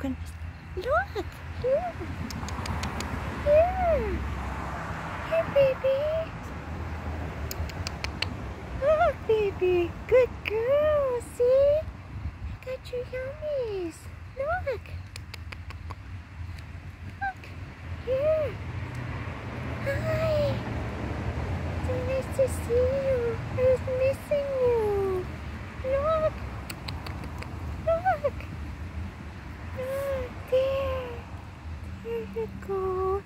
goodness. Look, here. Here. Here, baby. Look, baby. Good girl. See? I got your yummies. Look. Look. Here. Hi. So nice to see you. Mexico.